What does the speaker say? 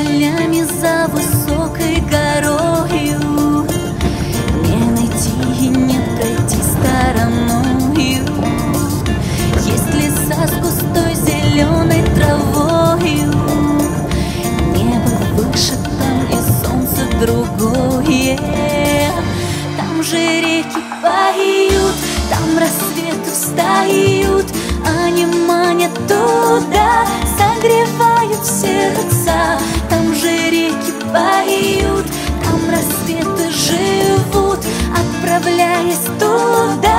полями за высокой горою. Не найти и не пройти стороною. Есть леса с густой зеленой травою. Небо выше там и солнце другое. Там же реки поют, там рассветы встают. Они манят душу направляясь туда.